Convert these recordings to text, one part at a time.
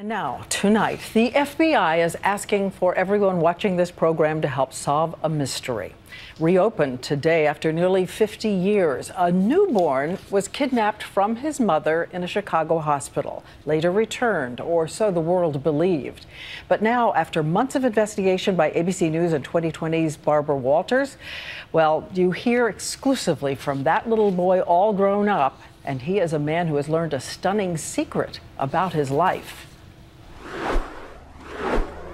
And now, tonight, the FBI is asking for everyone watching this program to help solve a mystery. Reopened today after nearly 50 years, a newborn was kidnapped from his mother in a Chicago hospital, later returned, or so the world believed. But now, after months of investigation by ABC News and 2020's Barbara Walters, well, you hear exclusively from that little boy all grown up, and he is a man who has learned a stunning secret about his life.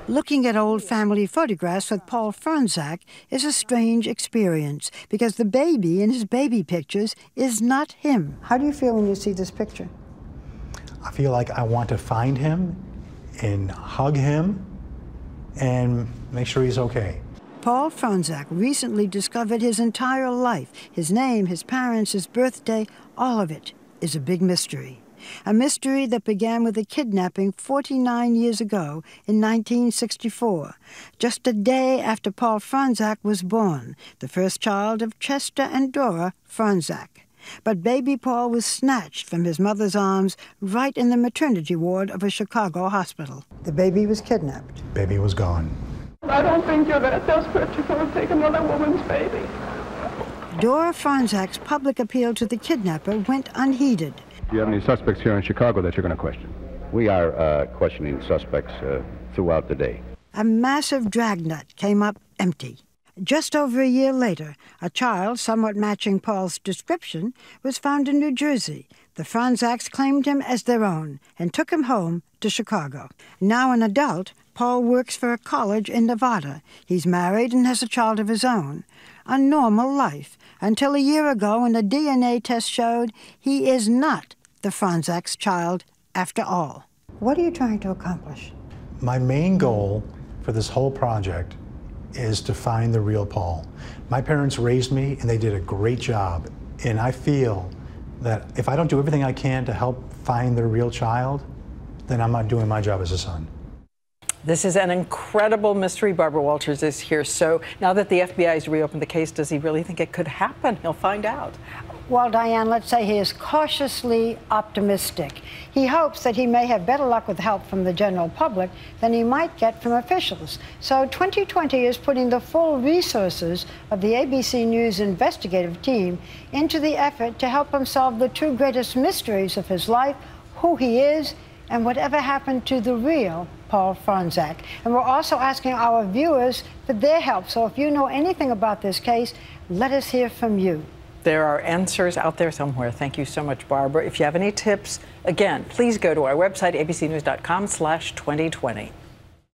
Looking at old family photographs with Paul Fronczak is a strange experience because the baby in his baby pictures is not him. How do you feel when you see this picture? I feel like I want to find him and hug him and make sure he's okay. Paul Fronczak recently discovered his entire life his name, his parents, his birthday, all of it is a big mystery a mystery that began with a kidnapping 49 years ago in 1964, just a day after Paul Fronczak was born, the first child of Chester and Dora Fronczak. But baby Paul was snatched from his mother's arms right in the maternity ward of a Chicago hospital. The baby was kidnapped. Baby was gone. I don't think you're that desperate to go and take another woman's baby. Dora Fronczak's public appeal to the kidnapper went unheeded. Do you have any suspects here in Chicago that you're going to question? We are uh, questioning suspects uh, throughout the day. A massive dragnet came up empty. Just over a year later, a child somewhat matching Paul's description was found in New Jersey. The Fronczaks claimed him as their own and took him home to Chicago. Now an adult, Paul works for a college in Nevada. He's married and has a child of his own. A normal life until a year ago when a DNA test showed he is not the Fronczak's child after all. What are you trying to accomplish? My main goal for this whole project is to find the real Paul. My parents raised me and they did a great job. And I feel that if I don't do everything I can to help find the real child, then I'm not doing my job as a son. This is an incredible mystery. Barbara Walters is here. So now that the FBI has reopened the case, does he really think it could happen? He'll find out. Well, Diane, let's say he is cautiously optimistic. He hopes that he may have better luck with help from the general public than he might get from officials. So 2020 is putting the full resources of the ABC News investigative team into the effort to help him solve the two greatest mysteries of his life, who he is, and whatever happened to the real Paul Fronczak. And we're also asking our viewers for their help. So if you know anything about this case, let us hear from you. There are answers out there somewhere. Thank you so much, Barbara. If you have any tips, again, please go to our website, abcnews.com slash 2020.